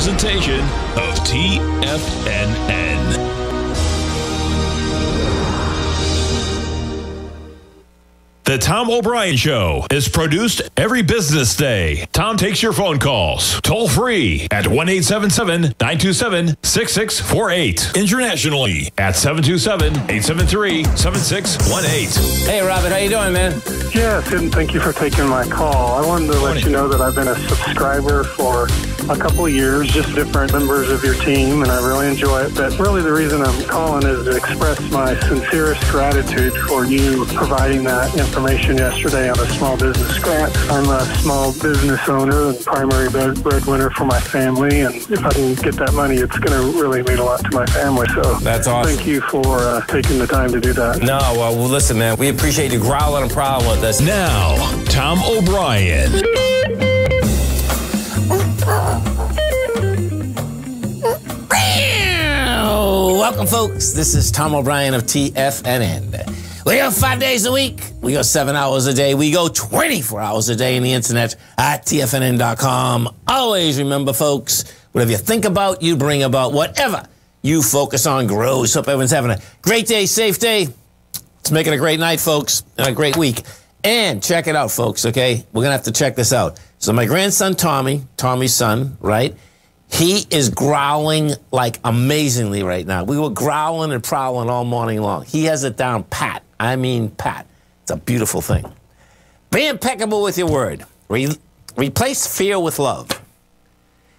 presentation of TFNN. The Tom O'Brien Show is produced every business day. Tom takes your phone calls toll free at 1 877 927 6648. Internationally at 727 873 7618. Hey, Robert, how you doing, man? Yes, and thank you for taking my call. I wanted to let you know that I've been a subscriber for a couple of years, just different members of your team, and I really enjoy it. But really, the reason I'm calling is to express my sincerest gratitude for you providing that information yesterday on a small business grant. I'm a small business owner and primary bread- breadwinner for my family, and if I can get that money, it's going to really mean a lot to my family. So That's awesome. Thank you for uh, taking the time to do that. No, well, well, listen, man, we appreciate you growling and prowling with us. Now, Tom O'Brien. Welcome, folks. This is Tom O'Brien of TFNN. We go five days a week. We go seven hours a day. We go 24 hours a day on the internet at TFNN.com. Always remember, folks, whatever you think about, you bring about. Whatever you focus on grows. Hope everyone's having a great day, safe day. Let's make it a great night, folks, and a great week. And check it out, folks, okay? We're going to have to check this out. So, my grandson, Tommy, Tommy's son, right? He is growling like amazingly right now. We were growling and prowling all morning long. He has it down pat. I mean, pat. It's a beautiful thing. Be impeccable with your word. Re- replace fear with love.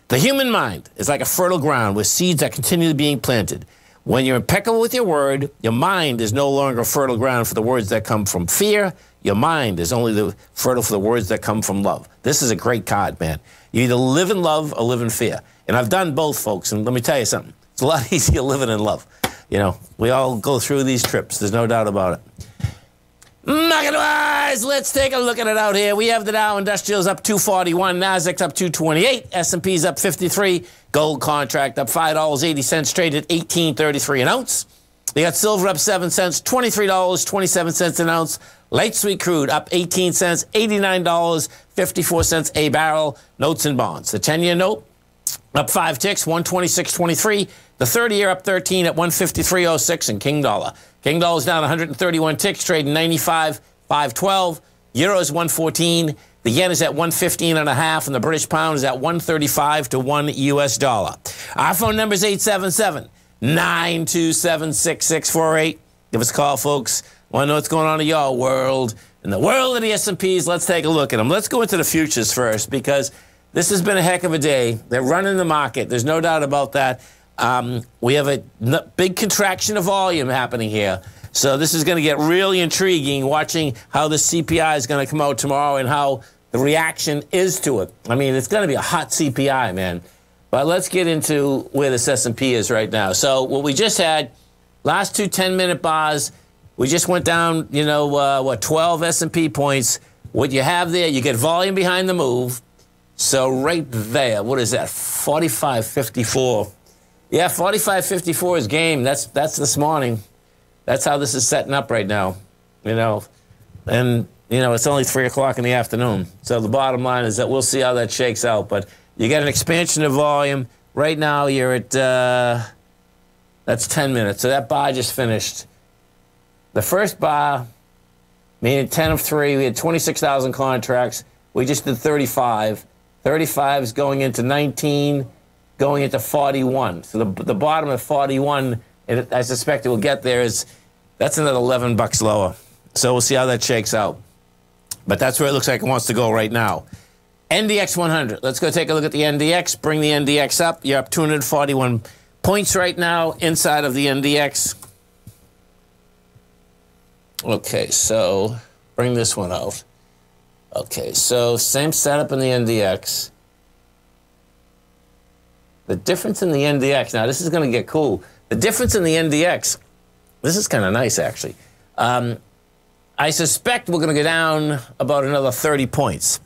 The human mind is like a fertile ground with seeds that continue being planted. When you're impeccable with your word, your mind is no longer fertile ground for the words that come from fear. Your mind is only the fertile for the words that come from love. This is a great card, man. You either live in love or live in fear. And I've done both, folks. And let me tell you something. It's a lot easier living in love. You know, we all go through these trips. There's no doubt about it. Market wise, let's take a look at it out here. We have the Dow Industrials up 241, Nasdaq's up 228, S&P's up 53, gold contract up $5.80, traded 18.33 an ounce. They got silver up 7 cents, $23.27 an ounce. Light sweet crude up 18 cents, $89.54 a barrel. Notes and bonds. The 10-year note up five ticks, 126.23. The 30 year up 13 at 153.06 and King Dollar. King Dollar's down 131 ticks, trading 95.512. Euro is 114. The yen is at 115 and a half, and the British pound is at 135 to 1 US dollar. Our phone number is 877 927 6648. Give us a call, folks. Want to know what's going on in your world? In the world of the S&Ps, let's take a look at them. Let's go into the futures first because this has been a heck of a day. They're running the market. There's no doubt about that. Um, we have a big contraction of volume happening here. So this is going to get really intriguing watching how the CPI is going to come out tomorrow and how the reaction is to it. I mean, it's going to be a hot CPI, man. But let's get into where this S&P is right now. So what we just had, last two 10-minute bars, we just went down, you know, uh, what, 12 S&P points. What you have there, you get volume behind the move. So right there, what is that? 45.54. Yeah, 45.54 is game. That's that's this morning. That's how this is setting up right now. You know, and you know it's only three o'clock in the afternoon. So the bottom line is that we'll see how that shakes out. But you got an expansion of volume. Right now you're at uh, that's 10 minutes. So that bar just finished. The first bar, meaning 10 of three, we had 26,000 contracts. We just did 35. 35 is going into 19, going into 41. So the, the bottom of 41, and I suspect it will get there, is that's another 11 bucks lower. So we'll see how that shakes out. But that's where it looks like it wants to go right now. NDX 100. Let's go take a look at the NDX. Bring the NDX up. You're up 241 points right now inside of the NDX. Okay, so bring this one out. Okay, so same setup in the NDX. The difference in the NDX, now this is going to get cool. The difference in the NDX, this is kind of nice actually. Um, I suspect we're going to go down about another 30 points,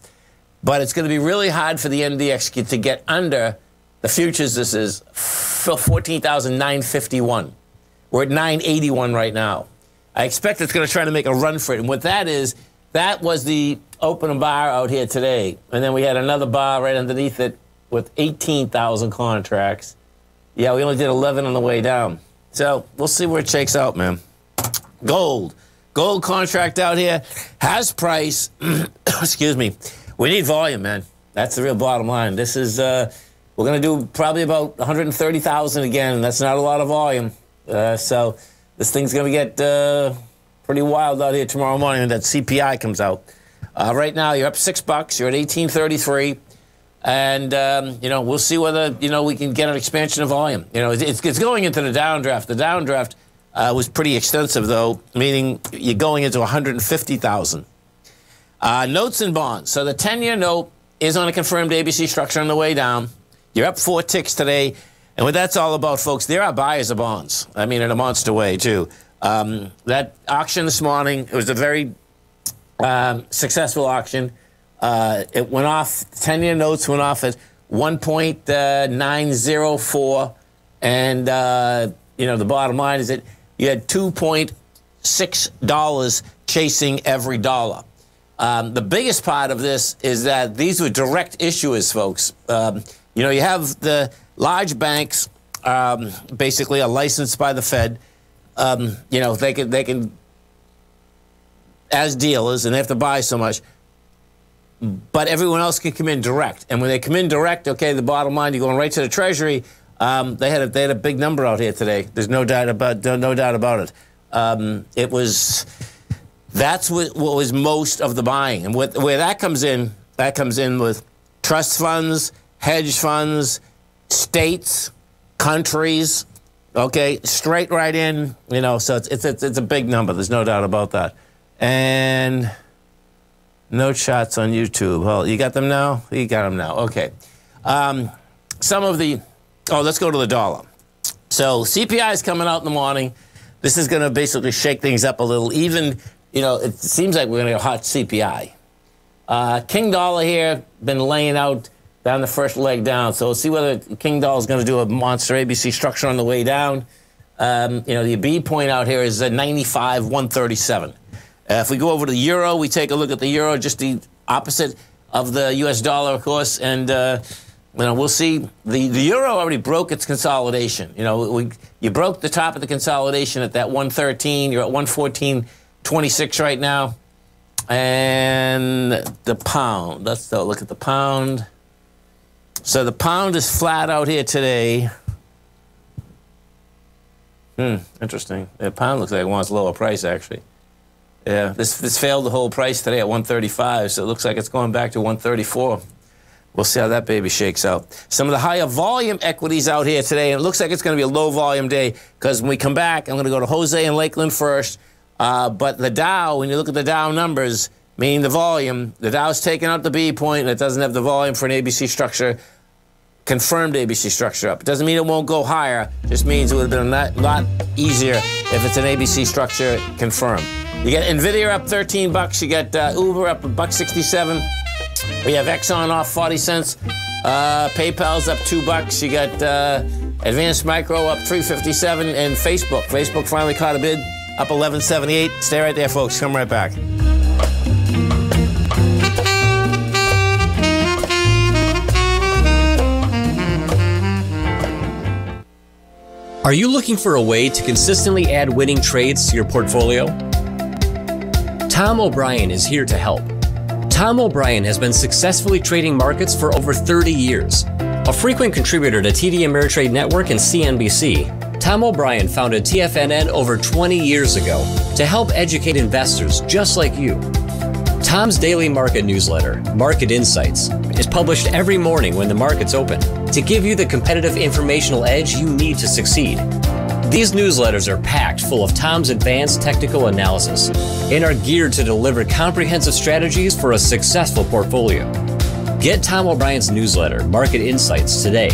but it's going to be really hard for the NDX to get under the futures. This is 14,951. We're at 981 right now. I expect it's going to try to make a run for it. And what that is, that was the open bar out here today. And then we had another bar right underneath it with 18,000 contracts. Yeah, we only did 11 on the way down. So we'll see where it shakes out, man. Gold. Gold contract out here has price. Excuse me. We need volume, man. That's the real bottom line. This is, uh, we're going to do probably about 130,000 again, and that's not a lot of volume. Uh, so this thing's going to get uh, pretty wild out here tomorrow morning when that CPI comes out. Uh, right now, you're up six bucks. You're at 1833. And, um, you know, we'll see whether, you know, we can get an expansion of volume. You know, it's, it's going into the downdraft. The downdraft uh, was pretty extensive, though, meaning you're going into 150,000. Uh, notes and bonds. So the 10 year note is on a confirmed ABC structure on the way down. You're up four ticks today. And what that's all about, folks, there are buyers of bonds. I mean, in a monster way, too. Um, that auction this morning, it was a very um, successful auction. Uh, it went off, 10 year notes went off at 1.904. And, uh, you know, the bottom line is that you had $2.6 chasing every dollar. Um, the biggest part of this is that these were direct issuers, folks. Um, you know, you have the large banks um, basically are licensed by the Fed. Um, you know, they can, they can, as dealers, and they have to buy so much but everyone else can come in direct. And when they come in direct, okay, the bottom line, you're going right to the Treasury. Um, they had a, they had a big number out here today. There's no doubt about no doubt about it. Um, it was that's what, what, was most of the buying, and what, where that comes in, that comes in with trust funds, hedge funds, states, countries. Okay, straight right in. You know, so it's it's it's a big number. There's no doubt about that. And Note shots on YouTube. Well, you got them now? You got them now. Okay. Um, some of the, oh, let's go to the dollar. So CPI is coming out in the morning. This is going to basically shake things up a little. Even, you know, it seems like we're going to get a hot CPI. Uh, King Dollar here, been laying out down the first leg down. So we'll see whether King Dollar is going to do a monster ABC structure on the way down. Um, you know, the B point out here is a 95, 137. Uh, if we go over to the euro, we take a look at the euro, just the opposite of the U.S. dollar, of course, and uh, you know we'll see. the The euro already broke its consolidation. You know, we, you broke the top of the consolidation at that 113. You're at 114.26 right now, and the pound. Let's look at the pound. So the pound is flat out here today. Hmm, interesting. The pound looks like it wants lower price actually. Yeah, this, this failed the whole price today at 135, so it looks like it's going back to 134. We'll see how that baby shakes out. Some of the higher volume equities out here today, and it looks like it's going to be a low volume day because when we come back, I'm going to go to Jose and Lakeland first. Uh, but the Dow, when you look at the Dow numbers, meaning the volume, the Dow's taking out the B point and it doesn't have the volume for an ABC structure, confirmed ABC structure up. It doesn't mean it won't go higher, just means it would have been a lot easier if it's an ABC structure confirmed. You get Nvidia up 13 bucks. You get uh, Uber up a buck 67. We have Exxon off 40 cents. Uh, PayPal's up two bucks. You got uh, Advanced Micro up 357, and Facebook. Facebook finally caught a bid up 1178. Stay right there, folks. Come right back. Are you looking for a way to consistently add winning trades to your portfolio? Tom O'Brien is here to help. Tom O'Brien has been successfully trading markets for over 30 years. A frequent contributor to TD Ameritrade Network and CNBC, Tom O'Brien founded TFNN over 20 years ago to help educate investors just like you. Tom's daily market newsletter, Market Insights, is published every morning when the markets open to give you the competitive informational edge you need to succeed. These newsletters are packed full of Tom's advanced technical analysis and are geared to deliver comprehensive strategies for a successful portfolio. Get Tom O'Brien's newsletter, Market Insights, today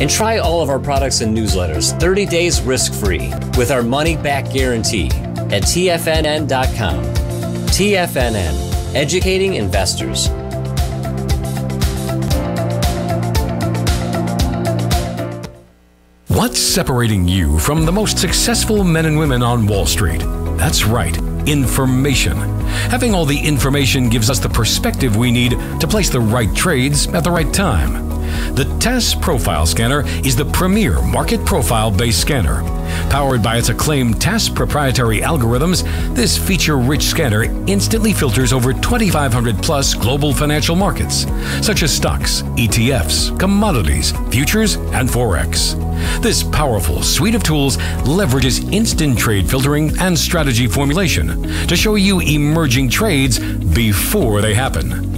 and try all of our products and newsletters 30 days risk free with our money back guarantee at TFNN.com. TFNN, educating investors. What's separating you from the most successful men and women on Wall Street? That's right, information. Having all the information gives us the perspective we need to place the right trades at the right time. The TAS Profile Scanner is the premier market profile based scanner. Powered by its acclaimed TAS proprietary algorithms, this feature rich scanner instantly filters over 2,500 plus global financial markets, such as stocks, ETFs, commodities, futures, and Forex. This powerful suite of tools leverages instant trade filtering and strategy formulation to show you emerging trades before they happen.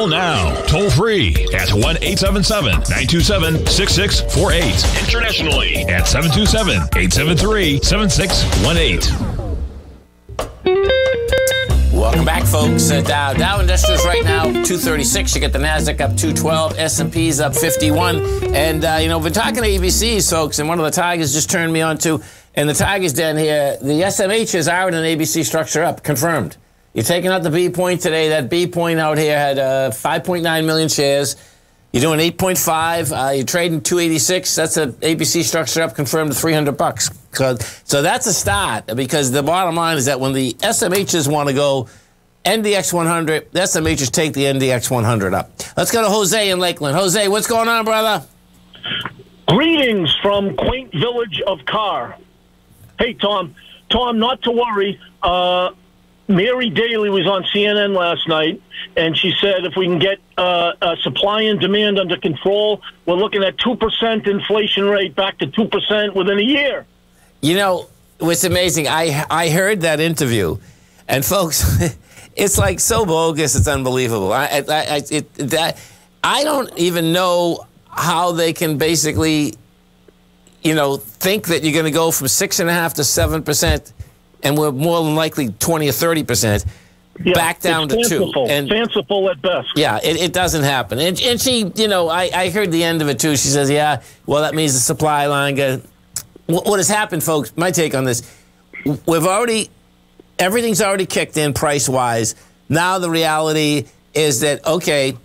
Call now, toll free at 1 877 927 6648. Internationally at 727 873 7618. Welcome back, folks. Uh, Dow, Dow Industrials right now 236. You get the Nasdaq up 212. S&P's up 51. And uh, you know, we're talking to ABCs, folks, and one of the Tigers just turned me on to. And the Tigers down here, the SMHs are in an ABC structure up, confirmed. You're taking out the B point today. That B point out here had uh, 5.9 million shares. You're doing 8.5. Uh, you're trading 286. That's a ABC structure up, confirmed to 300 bucks. So, so that's a start because the bottom line is that when the SMHs want to go NDX 100, the SMHs take the NDX 100 up. Let's go to Jose in Lakeland. Jose, what's going on, brother? Greetings from quaint village of Carr. Hey, Tom. Tom, not to worry. Uh, Mary Daly was on CNN last night, and she said if we can get uh, uh, supply and demand under control, we're looking at 2% inflation rate back to 2% within a year. You know, what's amazing, I, I heard that interview, and folks, it's like so bogus, it's unbelievable. I, I, I, it, that, I don't even know how they can basically, you know, think that you're going to go from 6.5 to 7% and we're more than likely 20 or 30 percent Yeah, back down to fanciful, two. And fanciful at best. yeah, it, it doesn't happen. And, and she, you know, I, I heard the end of it too. She says, yeah, well, that means the supply line got. What, what has happened, folks? My take on this: we've already, everything's already kicked in price wise. Now the reality is that okay,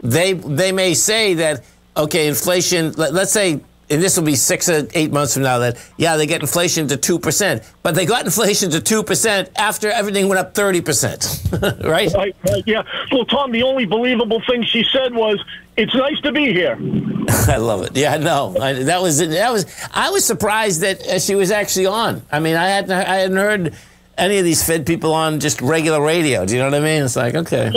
they they may say that okay, inflation. Let, let's say and this will be six or eight months from now that yeah they get inflation to 2% but they got inflation to 2% after everything went up 30% right? Right, right, yeah. Well, Tom, the only believable thing she said was, "It's nice to be here." i love it. Yeah no I, that was that was i was surprised that uh, she was actually on. I mean i hadn't i hadn't heard any of these fed people on just regular radio. Do you know what i mean? It's like okay.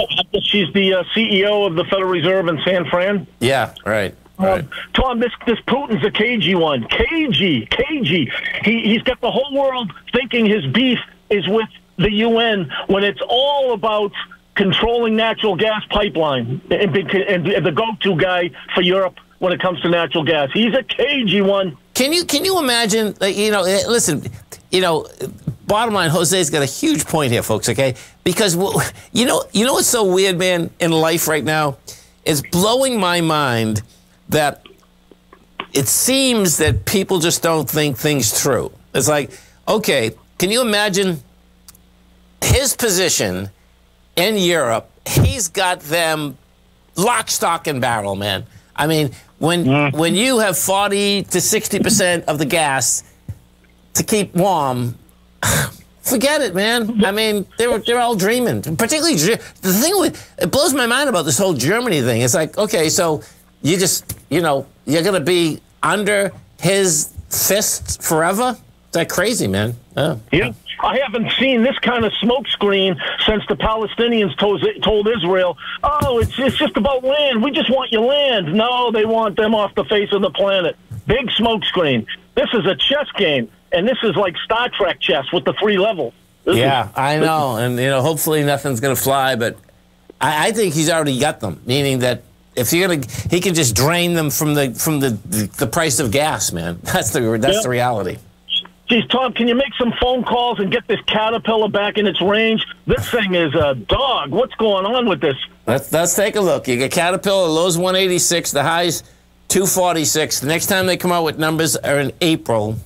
She's the uh, CEO of the Federal Reserve in San Fran. yeah right right Um, Tom, this this Putin's a cagey one. Cagey, cagey. He he's got the whole world thinking his beef is with the UN when it's all about controlling natural gas pipeline and, be- and the go-to guy for Europe when it comes to natural gas. He's a cagey one. Can you can you imagine? Like, you know, eh, listen, you know, bottom line, Jose's got a huge point here, folks. Okay, because you know, you know what's so weird, man, in life right now, is blowing my mind that it seems that people just don't think things through. It's like, okay, can you imagine his position in Europe? He's got them lock, stock, and barrel, man. I mean, when mm. when you have forty to sixty percent of the gas to keep warm, Forget it, man. I mean, they're they're all dreaming. Particularly the thing with it blows my mind about this whole Germany thing. It's like, okay, so you just you know you're gonna be under his fist forever. Like crazy, man. Yeah. yeah. I haven't seen this kind of smokescreen since the Palestinians told, told Israel, "Oh, it's it's just about land. We just want your land." No, they want them off the face of the planet. Big smokescreen. This is a chess game and this is like Star Trek chess with the three levels. This yeah, is, I know, and you know, hopefully nothing's going to fly, but I, I, think he's already got them. Meaning that if you're gonna, he can just drain them from the from the the, price of gas, man. That's the that's the reality. Geez, Tom, can you make some phone calls and get this caterpillar back in its range? This thing is a dog. What's going on with this? Let's let's take a look. You get caterpillar lows 186, the highs 246. The next time they come out with numbers are in April.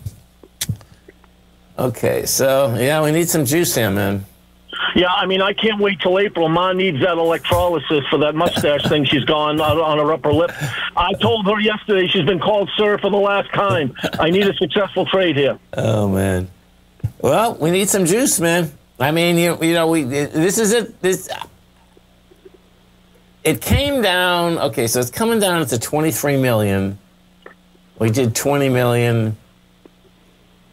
Okay, so yeah, we need some juice here, man. Yeah, I mean, I can't wait till April. Ma needs that electrolysis for that mustache thing she's gone on her upper lip. I told her yesterday she's been called sir for the last time. I need a successful trade here. Oh man. Well, we need some juice, man. I mean, you you know, we this is it. This it came down. Okay, so it's coming down to 23 million. We did 20 million.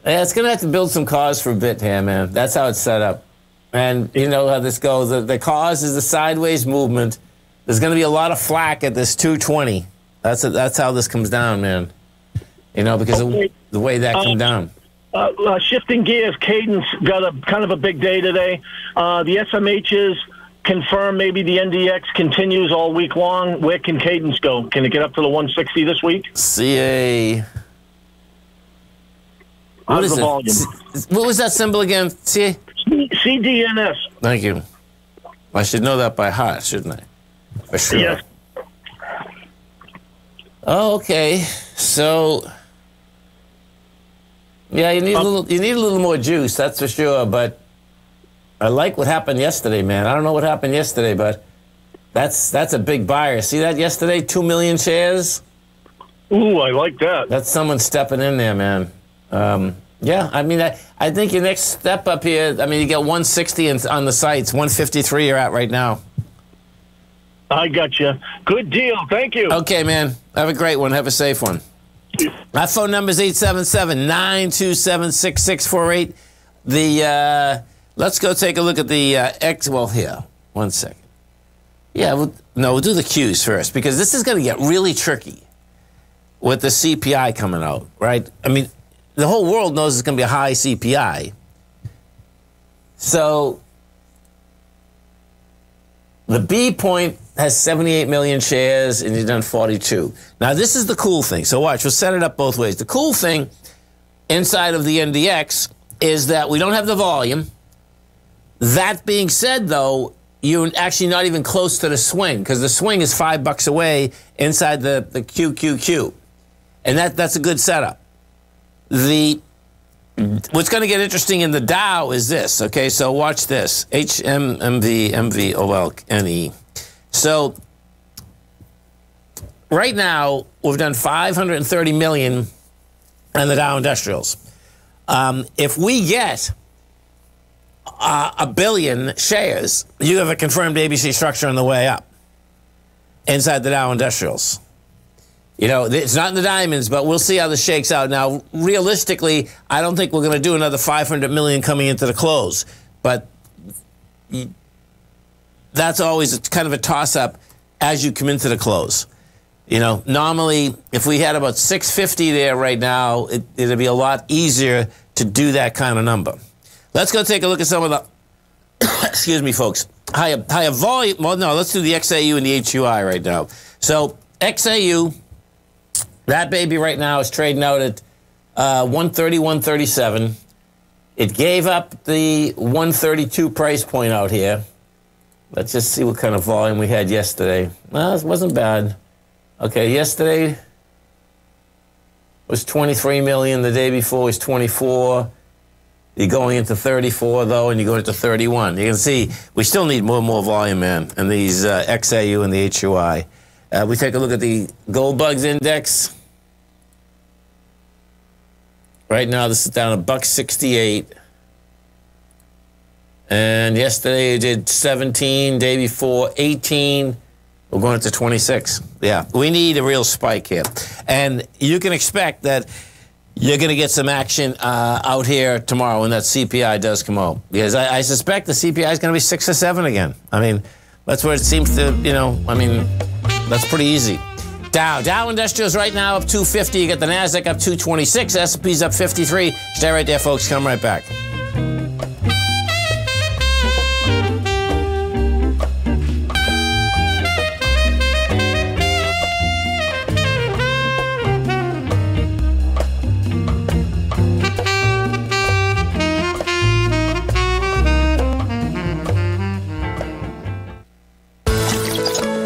Yeah, it's gonna have to build some cars for a bit here, man. That's how it's set up. And you know how this goes. The, the cause is the sideways movement. There's gonna be a lot of flack at this 220. That's a, that's how this comes down, man. You know, because okay. of the way that uh, down. Uh, uh, shifting gears, Cadence got a kind of a big day today. Uh, the SMHs confirm maybe the NDX continues all week long. Where can Cadence go? Can it get up to the 160 this week? CA what is the it? volume. What was that symbol again? C- CDNS. Thank you. I should know that by heart, shouldn't I? For sure. Yes. Oh, okay. So, yeah, you need a um, little. You need a little more juice, that's for sure. But I like what happened yesterday, man. I don't know what happened yesterday, but that's that's a big buyer. See that yesterday? Two million shares. Ooh, I like that. That's someone stepping in there, man. Um, yeah, I mean, I, I think your next step up here, I mean, you get 160 in, on the sites, 153 you're at right now. I got you. Good deal. Thank you. Okay, man. Have a great one. Have a safe one. My phone number is 877 927 6648. The, uh, let's go take a look at the uh, X. Well, here, one second. Yeah, we'll, no, we'll do the Qs first because this is going to get really tricky with the CPI coming out, right? I mean, the whole world knows it's going to be a high CPI. So the B point has 78 million shares and he's done 42. Now, this is the cool thing. So, watch, we'll set it up both ways. The cool thing inside of the NDX is that we don't have the volume. That being said, though, you're actually not even close to the swing because the swing is five bucks away inside the, the QQQ. And that, that's a good setup the what's going to get interesting in the Dow is this. Okay, so watch this. HMMV MVOLNE. So right now we've done 530 million in the Dow Industrials. Um, if we get uh, a billion shares, you have a confirmed ABC structure on the way up inside the Dow Industrials. You know, it's not in the diamonds, but we'll see how this shakes out. Now, realistically, I don't think we're going to do another 500 million coming into the close, but that's always kind of a toss up as you come into the close. You know, normally, if we had about 650 there right now, it, it'd be a lot easier to do that kind of number. Let's go take a look at some of the, excuse me, folks, higher, higher volume. Well, no, let's do the XAU and the HUI right now. So, XAU that baby right now is trading out at uh, 130, 137. It gave up the 132 price point out here. Let's just see what kind of volume we had yesterday. Well, it wasn't bad. Okay, yesterday was 23 million. The day before was 24. You're going into 34 though, and you're going into 31. You can see we still need more and more volume, man, and these uh, XAU and the HUI. Uh, we take a look at the gold bugs index. Right now, this is down a buck 68. And yesterday it did 17, day before 18. We're going to 26. Yeah, we need a real spike here. And you can expect that you're going to get some action uh, out here tomorrow when that CPI does come out. Because I, I suspect the CPI is going to be six or seven again. I mean, that's where it seems to, you know, I mean, that's pretty easy. Dow. Dow Industrials right now up 250. You got the Nasdaq up 226. S&P's up 53. Stay right there, folks. Come right back.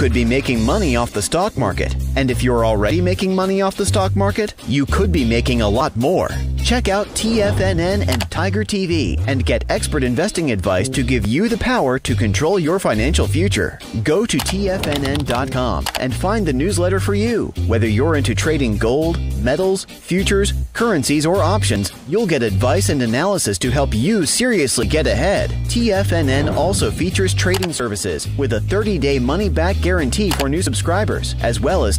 Could be making money off the stock market. And if you're already making money off the stock market, you could be making a lot more. Check out TFNN and Tiger TV and get expert investing advice to give you the power to control your financial future. Go to TFNN.com and find the newsletter for you. Whether you're into trading gold, metals, futures, currencies, or options, you'll get advice and analysis to help you seriously get ahead. TFNN also features trading services with a 30 day money back guarantee for new subscribers, as well as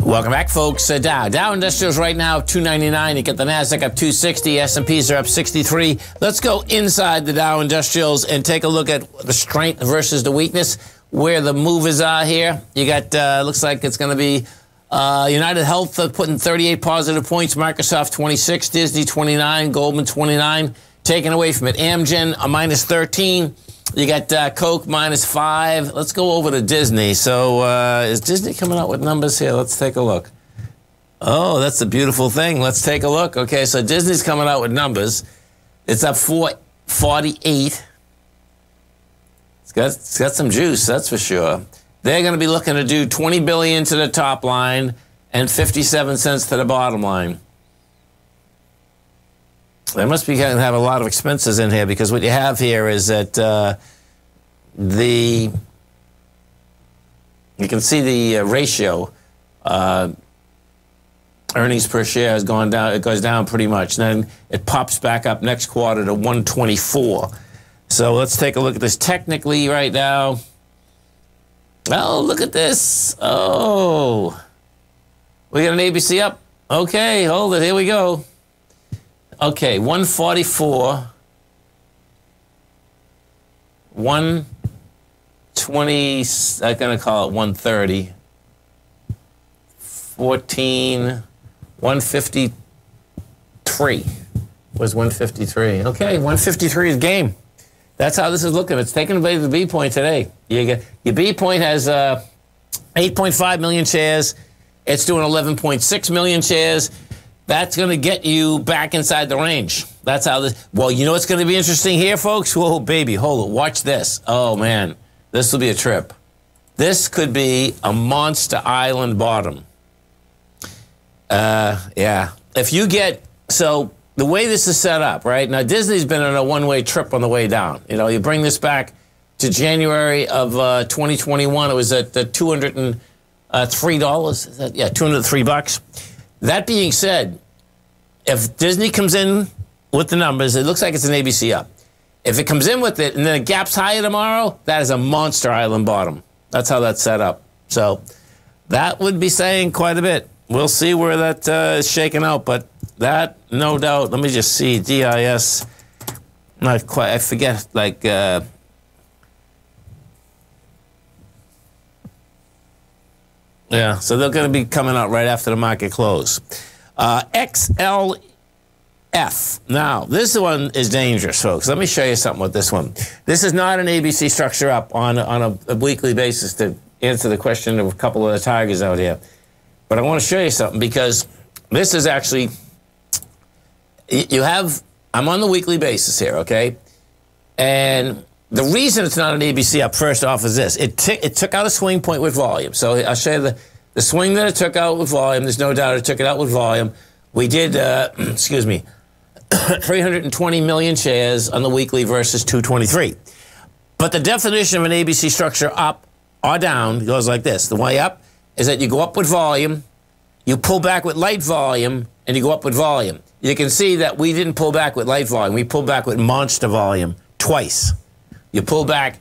Welcome back, folks. Uh, Dow Dow Industrials right now 299. You get the Nasdaq up 260. S&Ps are up 63. Let's go inside the Dow Industrials and take a look at the strength versus the weakness. Where the movers are here. You got uh, looks like it's going to be uh, United Health uh, putting 38 positive points. Microsoft 26. Disney 29. Goldman 29. Taken away from it. Amgen a minus 13. You got uh, Coke minus five. Let's go over to Disney. So uh, is Disney coming out with numbers here? Let's take a look. Oh, that's a beautiful thing. Let's take a look. Okay, so Disney's coming out with numbers. It's up 448. It's got, it's got some juice, that's for sure. They're going to be looking to do 20 billion to the top line and 57 cents to the bottom line. They must be going to have a lot of expenses in here because what you have here is that uh, the you can see the uh, ratio uh, earnings per share has gone down. It goes down pretty much. Then it pops back up next quarter to 124. So let's take a look at this technically right now. Oh, look at this. Oh, we got an ABC up. Okay, hold it. Here we go. Okay, 144. 120, I'm going to call it 130. 14, 153 was 153. Okay, 153 is game. That's how this is looking. It's taking away the B point today. You get, your B point has uh, 8.5 million shares. It's doing 11.6 million shares. That's going to get you back inside the range. That's how this. Well, you know what's going to be interesting here, folks? Whoa, baby, hold it. Watch this. Oh man, this will be a trip. This could be a monster island bottom. Uh, yeah. If you get so the way this is set up, right now, Disney's been on a one-way trip on the way down. You know, you bring this back to January of uh, 2021. It was at uh, 203 dollars. Yeah, 203 bucks. That being said, if Disney comes in with the numbers, it looks like it's an ABC up. If it comes in with it and then it gaps higher tomorrow, that is a monster island bottom. That's how that's set up. So that would be saying quite a bit. We'll see where that uh, is shaking out, but that, no doubt. Let me just see DIS. Not quite. I forget. Like. Uh, yeah, so they're going to be coming out right after the market close. Uh, XLF. Now, this one is dangerous, folks. Let me show you something with this one. This is not an ABC structure up on, on a, a weekly basis to answer the question of a couple of the tigers out here. But I want to show you something because this is actually, you have, I'm on the weekly basis here, okay? And the reason it's not an ABC up first off is this it, it took out a swing point with volume. So I'll show you the, the swing that it took out with volume. There's no doubt it took it out with volume. We did, uh, excuse me, 320 million shares on the weekly versus 223. But the definition of an ABC structure up or down goes like this the way up is that you go up with volume, you pull back with light volume, and you go up with volume. You can see that we didn't pull back with light volume. We pulled back with monster volume twice. You pull back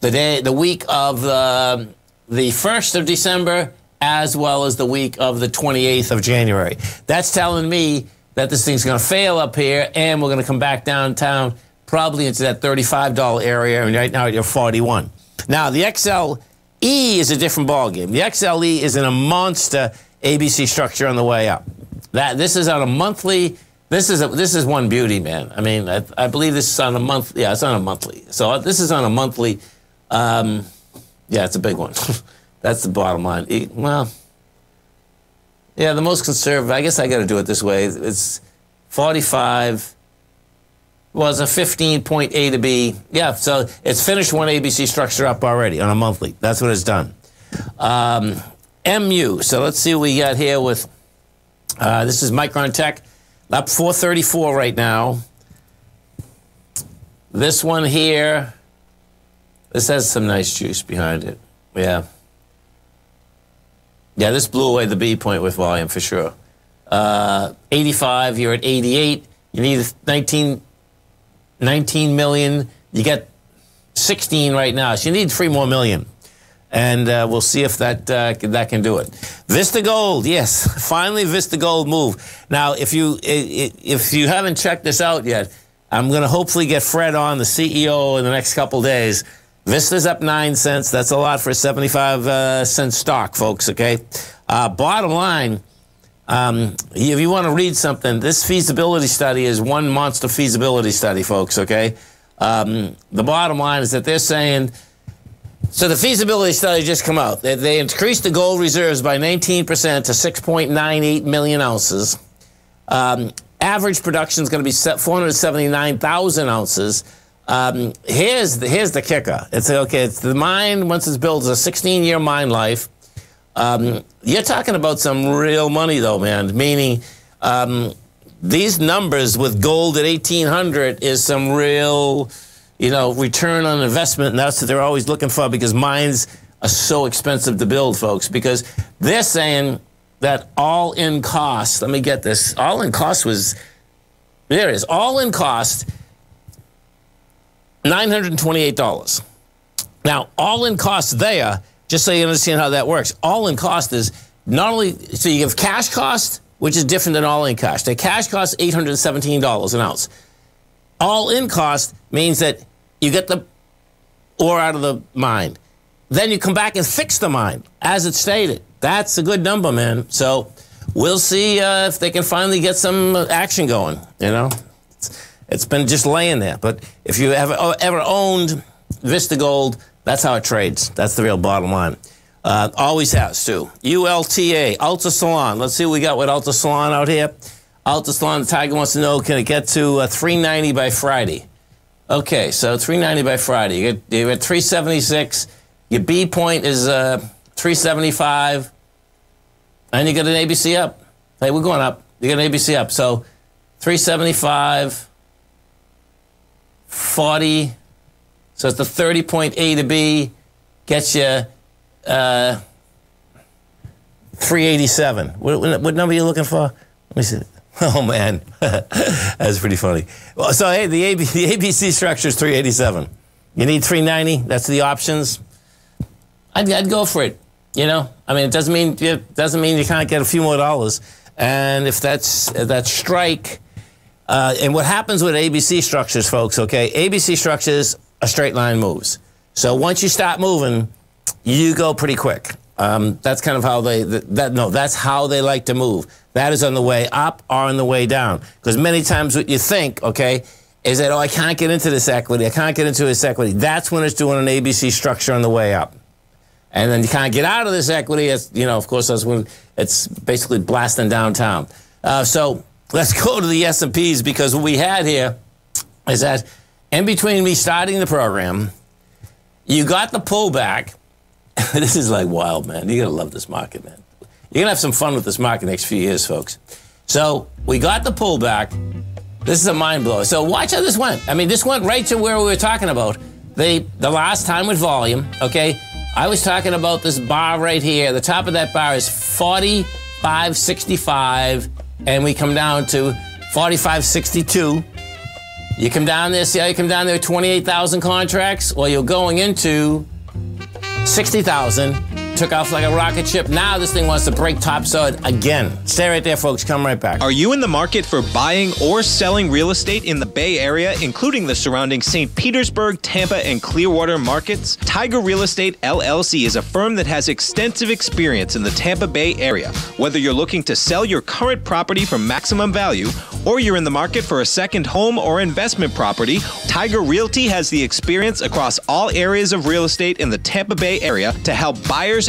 the day, the week of um, the, the 1st of December as well as the week of the 28th of January. That's telling me that this thing's going to fail up here and we're going to come back downtown probably into that $35 area and right now you're 41. Now the XL E is a different ballgame. The XLE is in a monster ABC structure on the way up. That this is on a monthly. This is a, this is one beauty, man. I mean, I, I believe this is on a month. Yeah, it's on a monthly. So uh, this is on a monthly. Um, yeah, it's a big one. That's the bottom line. E, well, yeah, the most conservative. I guess I got to do it this way. It's 45 was a 15.A to B. Yeah, so it's finished one ABC structure up already on a monthly. That's what it's done. Um, MU. So let's see what we got here with. Uh, this is Micron Tech, up 434 right now. This one here, this has some nice juice behind it. Yeah. Yeah, this blew away the B point with volume for sure. Uh, 85, you're at 88. You need 19 19 million. You get 16 right now. So you need three more million. And uh, we'll see if that uh, that can do it. Vista Gold, yes, finally Vista Gold move. Now, if you if you haven't checked this out yet, I'm going to hopefully get Fred on the CEO in the next couple days. Vista's up nine cents. That's a lot for a 75 uh, cent stock, folks. Okay. Uh, bottom line, um, if you want to read something, this feasibility study is one monster feasibility study, folks, okay? Um, the bottom line is that they're saying, so the feasibility study just come out. They, they increased the gold reserves by 19% to 6.98 million ounces. Um, average production is going to be 479,000 ounces. Um, here's, the, here's the kicker. It's okay, it's the mine, once it's built, is a 16 year mine life. Um, you're talking about some real money, though, man. Meaning, um, these numbers with gold at 1800 is some real, you know, return on investment, and that's what they're always looking for because mines are so expensive to build, folks, because they're saying that all in cost, let me get this, all in cost was, there it is, all in cost, $928. Now, all in cost there, just so you understand how that works, all in cost is not only, so you have cash cost, which is different than all in cost. The cash cost $817 an ounce. All in cost means that you get the ore out of the mine. Then you come back and fix the mine as it's stated. That's a good number, man. So we'll see uh, if they can finally get some action going. You know, it's, it's been just laying there. But if you ever ever owned Vista Gold, that's how it trades. That's the real bottom line. Uh, always has too. ULTA, Alta Salon. Let's see what we got with Ulta Salon out here. Ulta Salon, the Tiger wants to know, can it get to uh, 390 by Friday? Okay, so 390 by Friday. You get, you get 376. Your B point is uh, 375. And you get an ABC up. Hey, we're going up. You get an ABC up. So 375, 40. So it's the 30 point A to B. Gets you uh, 387. What, what, number are you looking for? Let me see. Oh man, that's pretty funny. Well, so hey, the, AB, the ABC structure is 387. You need 390. That's the options. I'd, I'd go for it. You know, I mean, it doesn't mean it doesn't mean you can't get a few more dollars. And if that's that strike, uh, and what happens with ABC structures, folks? Okay, ABC structures are straight line moves. So once you stop moving, you go pretty quick. Um, that's kind of how they that no, that's how they like to move. That is on the way up or on the way down. Because many times what you think, okay, is that oh I can't get into this equity, I can't get into this equity. That's when it's doing an ABC structure on the way up, and then you can't get out of this equity. It's, you know, of course, that's when it's basically blasting downtown. Uh, so let's go to the S and P's because what we had here is that in between me starting the program, you got the pullback this is like wild, man. You're going to love this market, man. You're going to have some fun with this market next few years, folks. So we got the pullback. This is a mind blower. So watch how this went. I mean, this went right to where we were talking about. The, the last time with volume, okay? I was talking about this bar right here. The top of that bar is 45.65, and we come down to 45.62. You come down there, see how you come down there 28,000 contracts? Well, you're going into 60,000 took off like a rocket ship. Now this thing wants to break topside again. Stay right there, folks. Come right back. Are you in the market for buying or selling real estate in the Bay Area, including the surrounding St. Petersburg, Tampa, and Clearwater markets? Tiger Real Estate LLC is a firm that has extensive experience in the Tampa Bay area. Whether you're looking to sell your current property for maximum value or you're in the market for a second home or investment property, Tiger Realty has the experience across all areas of real estate in the Tampa Bay area to help buyers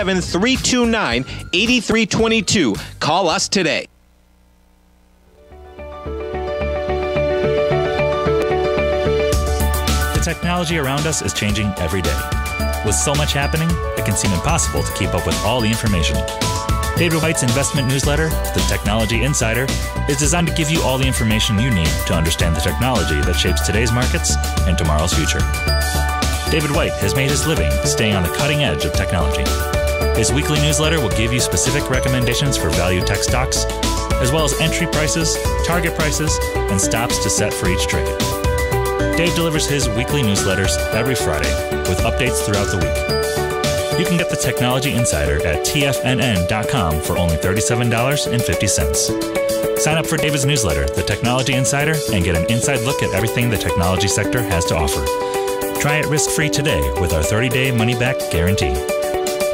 329 8322. Call us today. The technology around us is changing every day. With so much happening, it can seem impossible to keep up with all the information. David White's investment newsletter, The Technology Insider, is designed to give you all the information you need to understand the technology that shapes today's markets and tomorrow's future. David White has made his living staying on the cutting edge of technology. His weekly newsletter will give you specific recommendations for value tech stocks, as well as entry prices, target prices, and stops to set for each trade. Dave delivers his weekly newsletters every Friday with updates throughout the week. You can get the Technology Insider at tfnn.com for only $37.50. Sign up for David's newsletter, The Technology Insider, and get an inside look at everything the technology sector has to offer. Try it risk free today with our 30 day money back guarantee.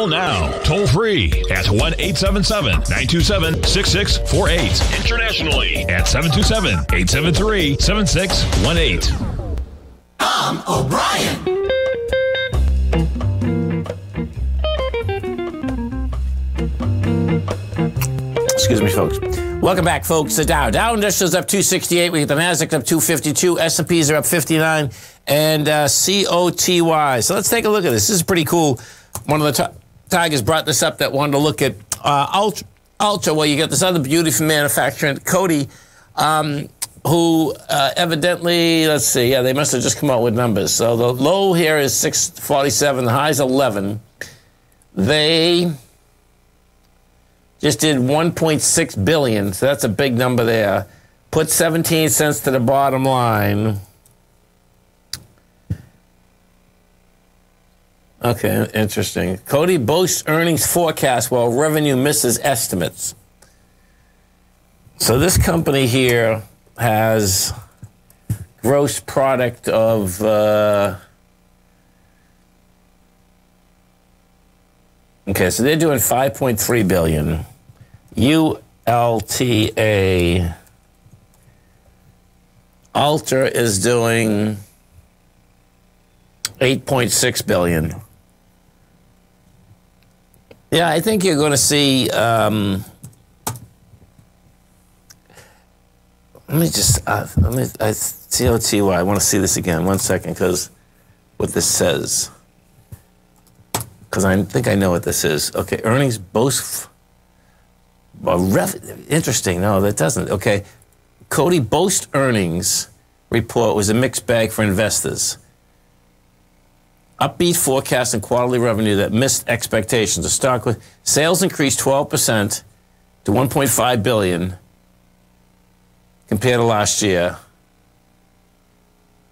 Call now, toll free at 1 877 927 6648. Internationally at 727 873 7618. Tom O'Brien. Excuse me, folks. Welcome back, folks. The Dow. Dow Industrials up 268. We get the Nasdaq up 252. S&Ps are up 59. And uh, COTY. So let's take a look at this. This is pretty cool. One of the t- Tigers brought this up that wanted to look at uh, Ulta, Ulta, well, you got this other beauty from manufacturing, Coty, um, who uh, evidently, let's see, yeah, they must have just come out with numbers. So the low here is 647, the high is 11. They just did 1.6 billion, so that's a big number there. Put 17 cents to the bottom line. Okay, interesting. Coty boasts earnings forecast while revenue misses estimates. So this company here has gross product of uh, okay, so they're doing 5.3 billion. ULTA Alter is doing 8.6 billion. Yeah, I think you're going to see. Um, let me just uh, let me I, COTY. I want to see this again. One second, because what this says. Because I think I know what this is. Okay, earnings both. Well, rev, interesting. No, that doesn't. Okay, Coty boast earnings report was a mixed bag for investors upbeat forecast and quarterly revenue that missed expectations. The stock sales increased 12% to 1.5 billion compared to last year.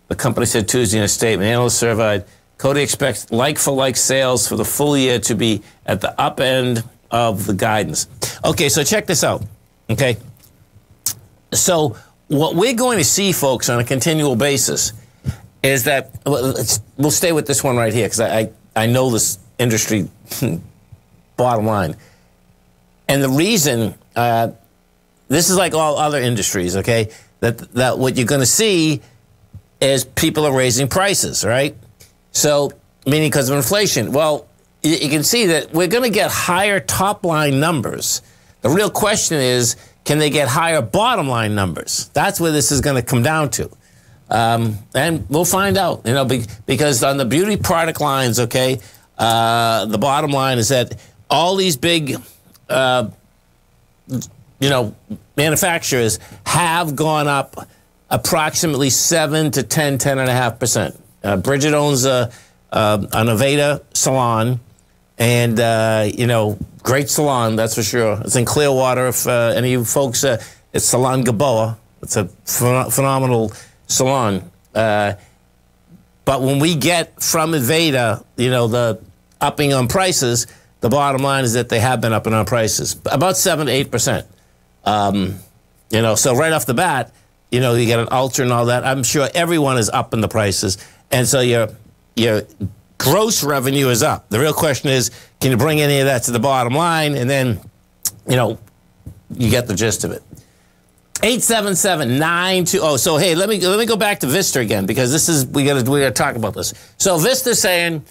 The company said Tuesday in a statement. Analysts surveyed. Coty expects like-for-like sales for the full year to be at the up end of the guidance. Okay, so check this out. Okay, so what we're going to see, folks, on a continual basis is that we'll stay with this one right here because I, I, I know this industry bottom line. And the reason uh, this is like all other industries, okay? That that what you're going to see is people are raising prices, right? So meaning because of inflation. Well, you can see that we're going to get higher top line numbers. The real question is, can they get higher bottom line numbers? That's where this is going to come down to. Um, and we'll find out, you know, because on the beauty product lines, okay, uh, the bottom line is that all these big, uh, you know, manufacturers have gone up approximately 7 to 10, 10 and a half percent. Uh, Bridget owns a, a, an Aveda salon, and, uh, you know, great salon, that's for sure. It's in Clearwater. If uh, any of you folks, uh, it's Salon Gaboa. It's a ph phenomenal salon. Uh, but when we get from Aveda, you know, the upping on prices, the bottom line is that they have been upping on prices about seven to eight percent. Um, you know, so right off the bat, you know, you get an Ulta and all that. I'm sure everyone is upping the prices, and so your your gross revenue is up. The real question is, can you bring any of that to the bottom line, and then, you know, you get the gist of it. 877 Oh, so hey, let me let me go back to Vista again because this is we gotta we gotta talk about this. So Vista's saying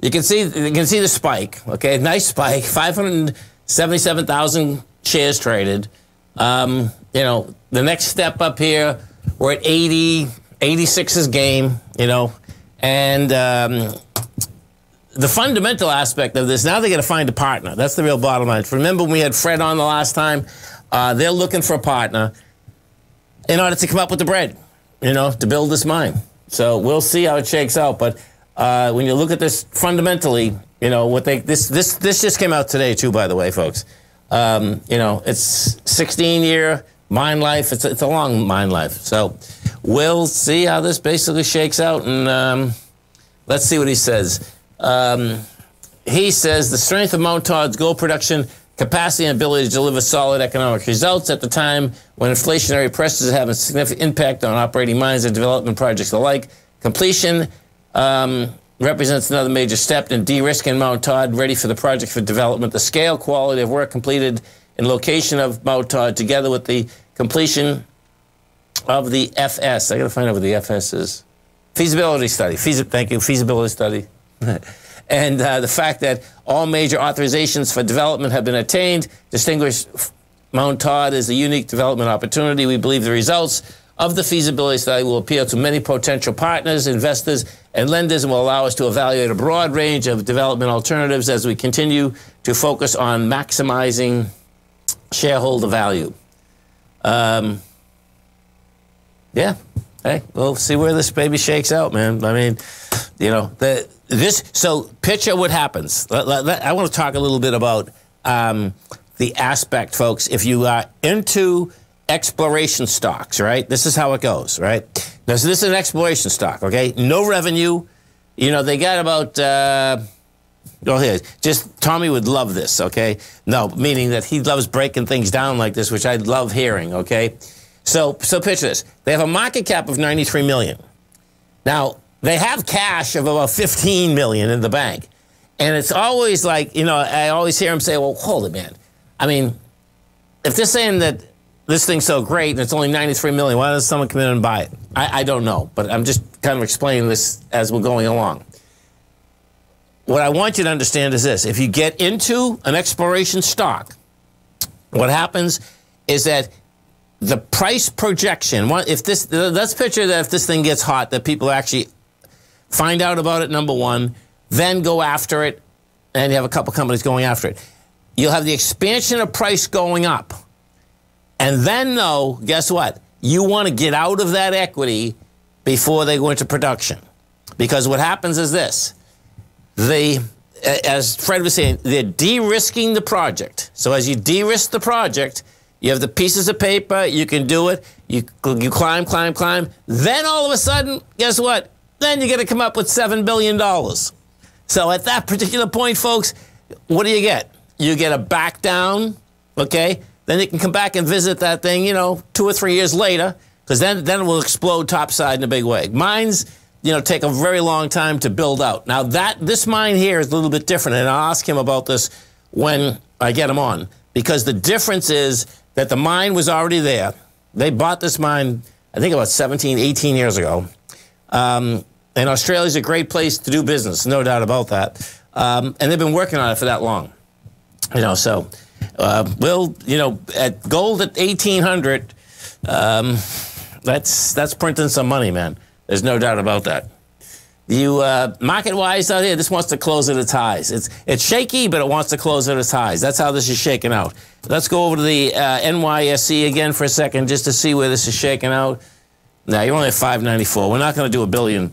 you can see you can see the spike. Okay, nice spike. Five hundred seventy-seven thousand shares traded. Um, you know, the next step up here We're at 80, 86 is game, you know, and um, the fundamental aspect of this, now they got to find a partner. That's the real bottom line. Remember we had Fred on the last time? Uh, they're looking for a partner in order to come up with the bread, you know, to build this mine. So we'll see how it shakes out. But uh, when you look at this fundamentally, you know, what they this this this just came out today too, by the way, folks. Um, you know, it's 16 year mine life. It's it's a long mine life. So we'll see how this basically shakes out, and um, let's see what he says. Um, he says the strength of Mount Todd's gold production capacity and ability to deliver solid economic results at the time when inflationary pressures have a significant impact on operating mines and development projects alike. Completion um, represents another major step in de-risking Mount Todd, ready for the project for development. The scale, quality of work completed, and location of Mount Todd, together with the completion of the FS. I got to find out what the FS is. Feasibility study. Feasi- thank you. Feasibility study. and uh, the fact that all major authorizations for development have been attained distinguish Mount Todd as a unique development opportunity. We believe the results of the feasibility study will appeal to many potential partners, investors, and lenders and will allow us to evaluate a broad range of development alternatives as we continue to focus on maximizing shareholder value. Um, yeah. Hey, we'll see where this baby shakes out, man. I mean, you know, the, this. So, picture what happens. I want to talk a little bit about um, the aspect, folks. If you are into exploration stocks, right? This is how it goes, right? Now, so this is an exploration stock, okay? No revenue. You know, they got about. Uh, Oh, here. Just Tommy would love this, okay? No, meaning that he loves breaking things down like this, which I love hearing, okay? So, so picture this. They have a market cap of 93 million. Now, they have cash of about 15 million in the bank. And it's always like, you know, I always hear him say, well, hold it, man. I mean, if they're saying that this thing's so great and it's only 93 million, why doesn't someone come in and buy it? I, I don't know, but I'm just kind of explaining this as we're going along. What I want you to understand is this. If you get into an exploration stock, what happens is that the price projection, if this, let's picture that if this thing gets hot, that people actually find out about it, number one, then go after it, and you have a couple companies going after it. You'll have the expansion of price going up. And then, though, guess what? You want to get out of that equity before they go into production. Because what happens is this they, as Fred was saying, they're de risking the project. So as you de risk the project, you have the pieces of paper, you can do it, you, you climb, climb, climb. Then all of a sudden, guess what? Then you're going to come up with $7 billion. So at that particular point, folks, what do you get? You get a back down, okay? Then you can come back and visit that thing, you know, two or three years later, because then, then it will explode topside in a big way. Mines, you know, take a very long time to build out. Now that this mine here is a little bit different, and I'll ask him about this when I get him on, because the difference is that the mine was already there. They bought this mine, I think about 17, 18 years ago. Um, and Australia's a great place to do business, no doubt about that. Um, and they've been working on it for that long. You know, so uh, we'll, you know, at gold at 1800, um, that's, that's printing some money, man. There's no doubt about that. You uh, market wise out here, this wants to close at its highs. It's it's shaky, but it wants to close at its highs. That's how this is shaking out. Let's go over to the uh, NYSE again for a second, just to see where this is shaking out. Now you're only at 594. We're not going to do a billion.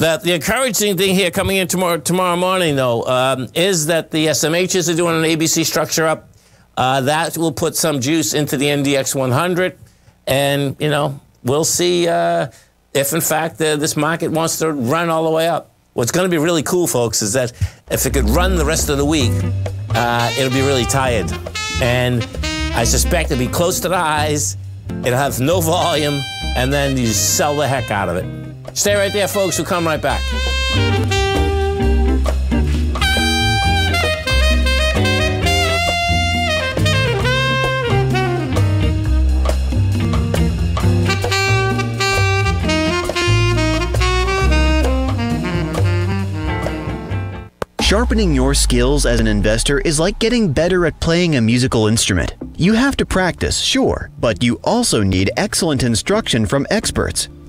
The, the encouraging thing here coming in tomorrow tomorrow morning though um, is that the SMHs are doing an ABC structure up. Uh, that will put some juice into the NDX 100, and you know we'll see uh, if in fact uh, this market wants to run all the way up. What's going to be really cool, folks, is that if it could run the rest of the week, uh, it'll be really tired. And I suspect it'll be close to the highs, it'll have no volume, and then you sell the heck out of it. Stay right there, folks. We'll come right back. Sharpening your skills as an investor is like getting better at playing a musical instrument. You have to practice, sure, but you also need excellent instruction from experts.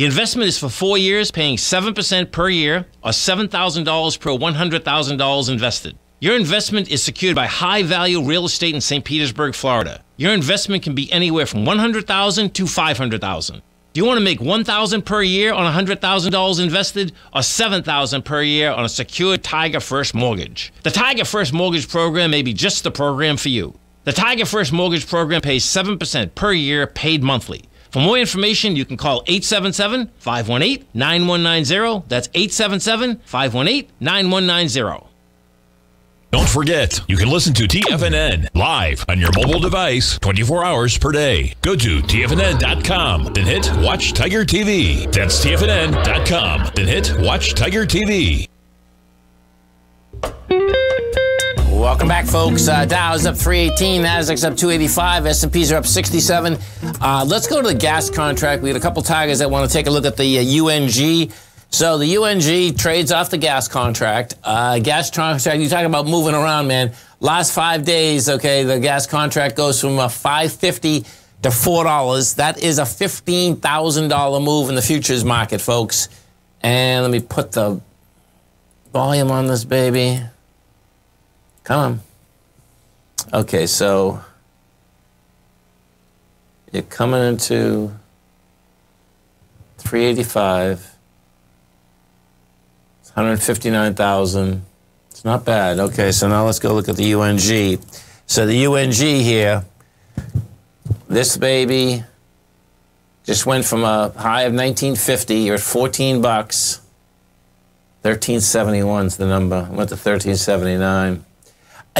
The investment is for four years, paying 7% per year or $7,000 per $100,000 invested. Your investment is secured by high value real estate in St. Petersburg, Florida. Your investment can be anywhere from 100,000 to 500,000. Do you want to make 1,000 per year on $100,000 invested or 7,000 per year on a secured Tiger First mortgage? The Tiger First Mortgage Program may be just the program for you. The Tiger First Mortgage Program pays 7% per year paid monthly. For more information, you can call 877 518 9190. That's 877 518 9190. Don't forget, you can listen to TFNN live on your mobile device 24 hours per day. Go to TFNN.com, then hit Watch Tiger TV. That's TFNN.com, then hit Watch Tiger TV. Welcome back, folks. Uh, Dow's up 318, Nasdaq's up 285, S&Ps are up 67. Uh, let's go to the gas contract. We had a couple tigers that want to take a look at the uh, UNG. So the UNG trades off the gas contract. Uh, gas contract, you talk about moving around, man. Last five days, okay, the gas contract goes from uh, 550 to four dollars. That is a fifteen thousand dollar move in the futures market, folks. And let me put the volume on this baby. Come on. Okay, so you're coming into 385. It's 159,000. It's not bad. Okay, so now let's go look at the UNG. So the UNG here, this baby just went from a high of 1950. You're at 14 bucks. 1371 is the number. Went to 1379.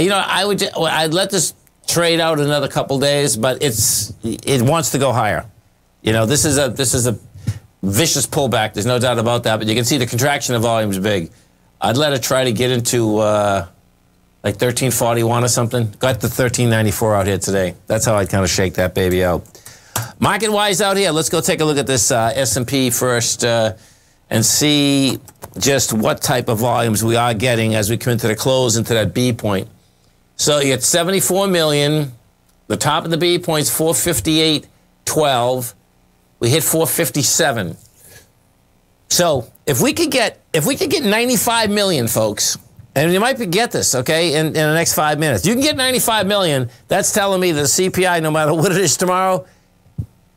You know, I would ju- I'd let this trade out another couple days, but it's it wants to go higher. You know, this is a this is a vicious pullback. There's no doubt about that. But you can see the contraction of volume is big. I'd let it try to get into uh, like 1341 or something. Got the 1394 out here today. That's how I'd kind of shake that baby out. Market wise out here, let's go take a look at this uh, S&P first uh, and see just what type of volumes we are getting as we come into the close into that B point. So you get 74 million. The top of the B point's 458.12. We hit 457. So if we could get if we could get 95 million, folks, And you might get this, okay, in, in the next five minutes. You can get 95 million. That's telling me the CPI, no matter what it is tomorrow,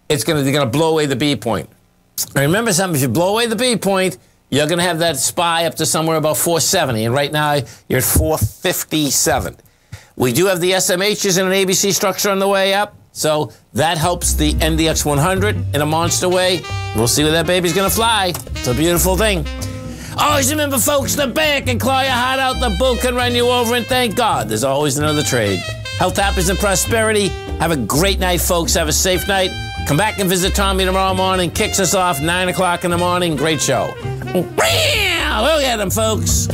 it's gonna gonna blow away the B point. And remember something, if you blow away the B point, you're gonna have that SPY up to somewhere about 470. And right now you're at 457. We do have the SMHs in an ABC structure on the way up. So that helps the NDX 100 in a monster way. We'll see where that baby's gonna fly. It's a beautiful thing. Always remember, folks, the bear can claw your heart out, the bull can run you over, and thank God there's always another trade. Health, happiness, and prosperity. Have a great night, folks. Have a safe night. Come back and visit Tommy tomorrow morning. Kicks us off 9 o'clock in the morning. Great show. Look at them, folks.